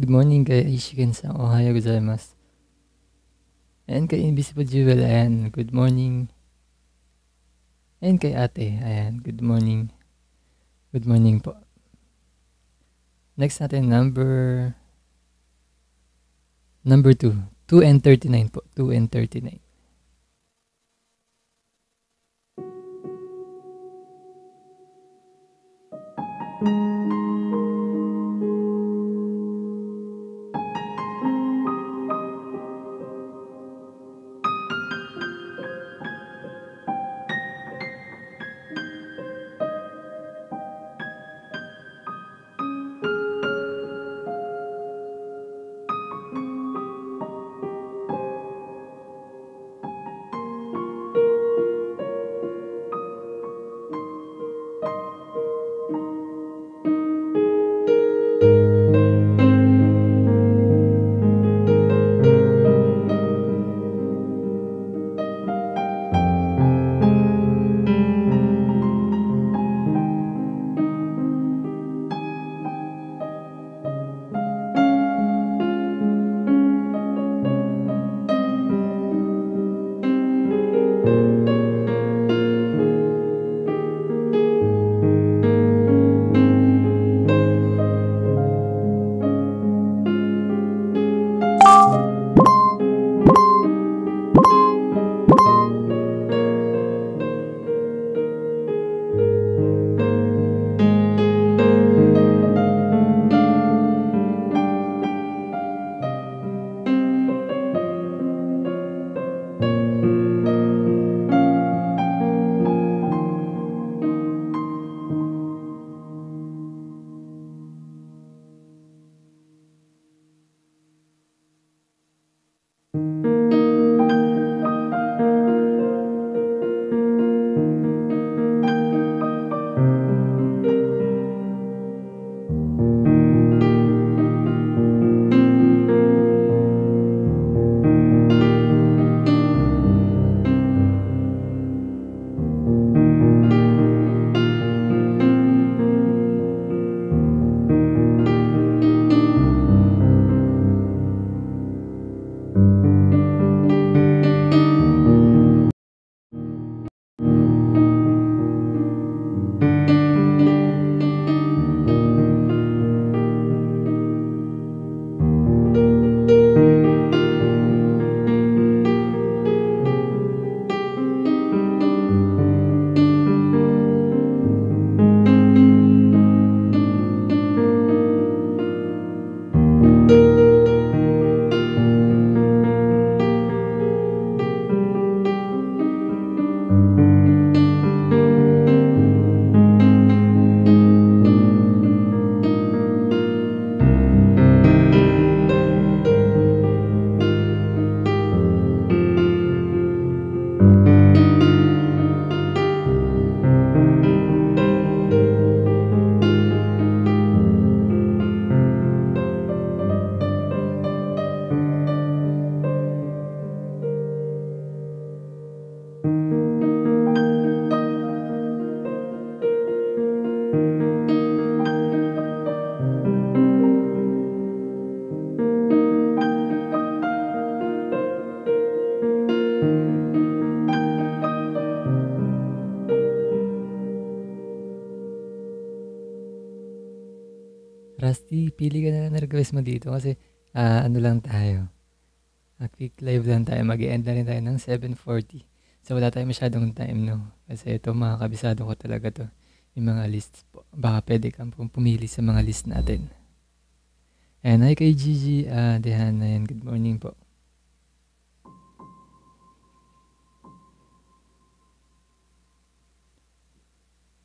Good morning kay Ishiken sa Ohio gozaimasu. And kay Invisible Jewel, ayan, good morning. And kay ate, ayan, good morning. Good morning po. Next natin, number number 2. 2 and 39 po. 2 and 39. Pili ka na ng request mo dito kasi ah, ano lang tayo. A quick live lang tayo. mag end na rin tayo ng 7.40. So wala tayong masyadong time, no? Kasi ito, mga kabisado ko talaga to. Yung mga lists po. Baka pwede kang pum- pumili sa mga list natin. And hi kay Gigi, ah, Dehana yan. Good morning po.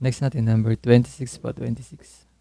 Next natin, number 26 po, 26.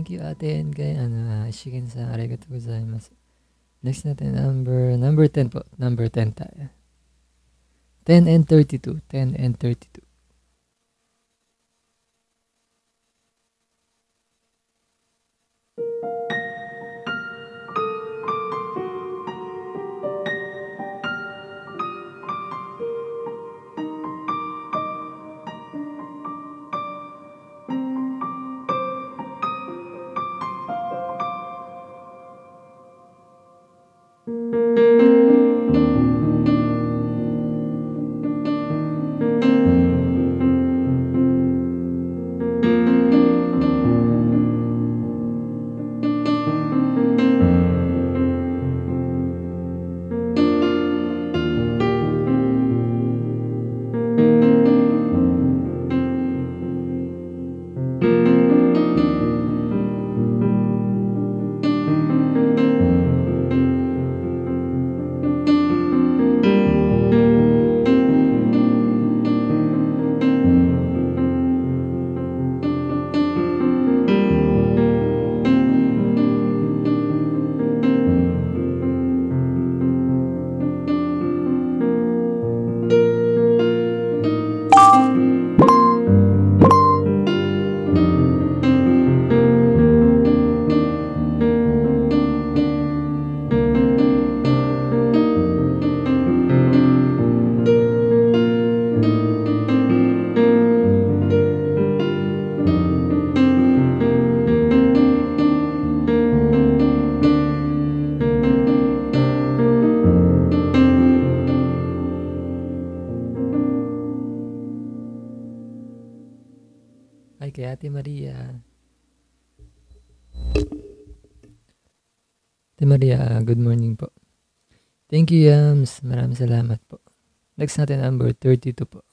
Thank you, ate, and kay, ano, uh, Ishigen sa arigato gozaimasu. Next natin, number, number 10 po. Number 10 tayo. 10 and 32. 10 and 32. Ate Maria, good morning po. Thank you, Yams. Maraming salamat po. Next natin, number 32 po.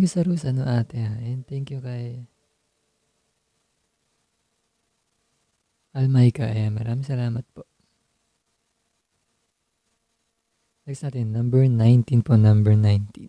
Thank you sa Rus, ano ate ha. And thank you kay Almayka. Ayan, maraming salamat po. Next natin, number 19 po, number 19.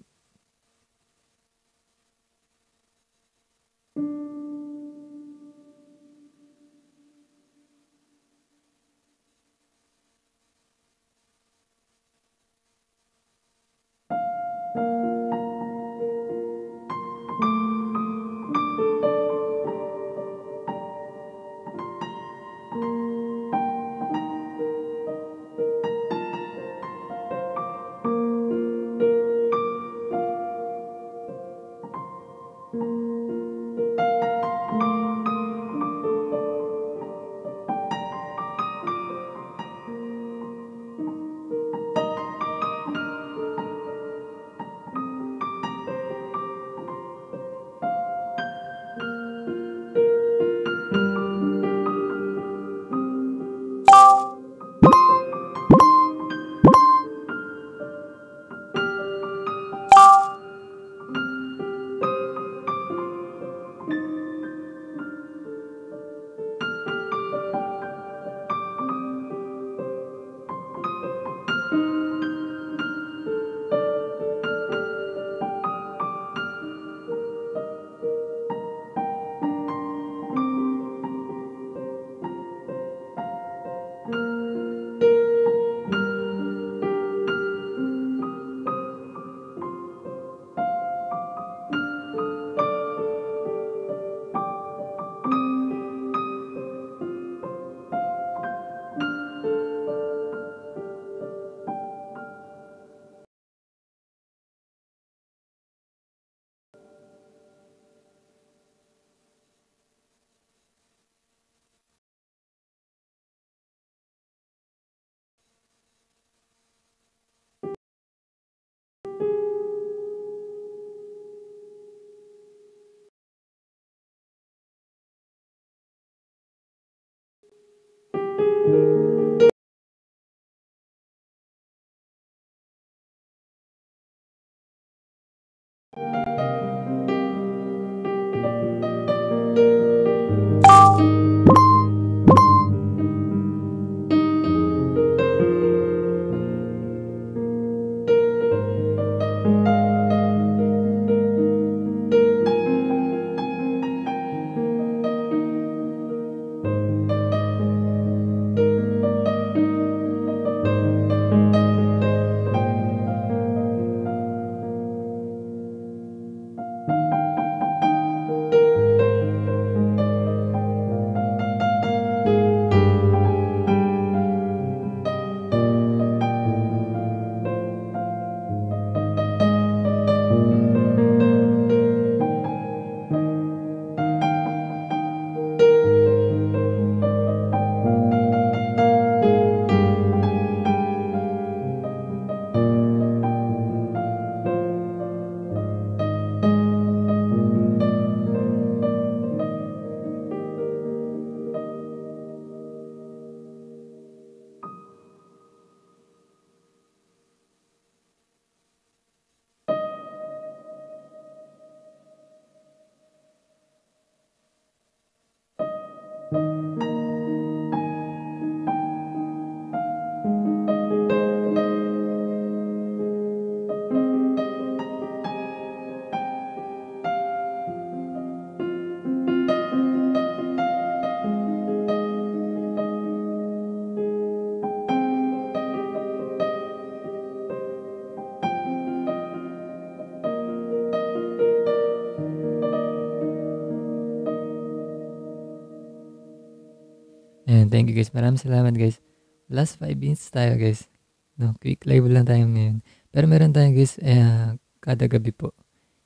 Thank you guys. Maraming salamat guys. Last 5 minutes tayo guys. No, quick live lang tayo ngayon. Pero meron tayo guys, eh, kada gabi po.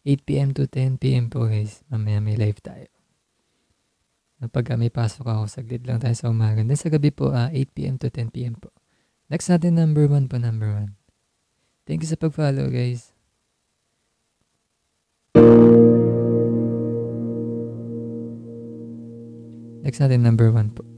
8pm to 10pm po guys. Mamaya may live tayo. Pag may pasok ako, saglit lang tayo sa umaga. Then sa gabi po, uh, 8pm to 10pm po. Next natin, number 1 po, number 1. Thank you sa pag-follow guys. Next natin, number 1 po.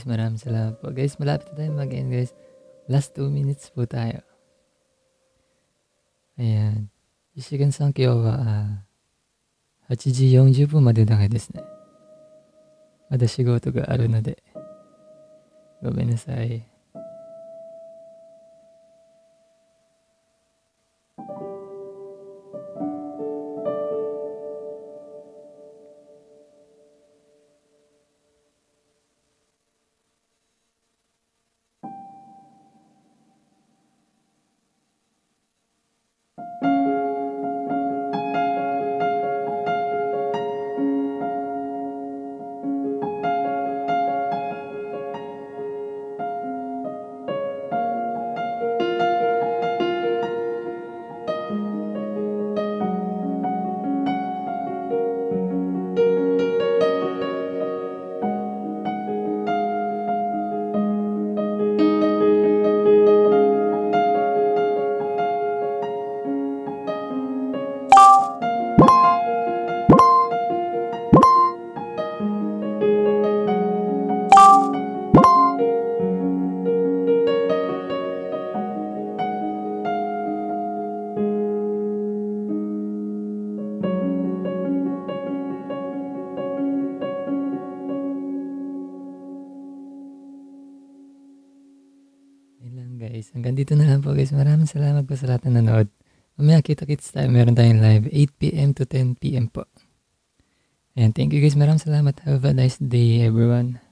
Guys. Maraming salamat po. Guys, malapit na tayo mag-end guys. Last 2 minutes po tayo. Ayan. 1時間3今日はあ8時40分までだけですね。まだ仕事があるので、ごめんなさい。Po sa lahat na nanood. Mamaya kita-kits tayo. Meron tayong live 8pm to 10pm po. And thank you guys. Maraming salamat. Have a nice day everyone.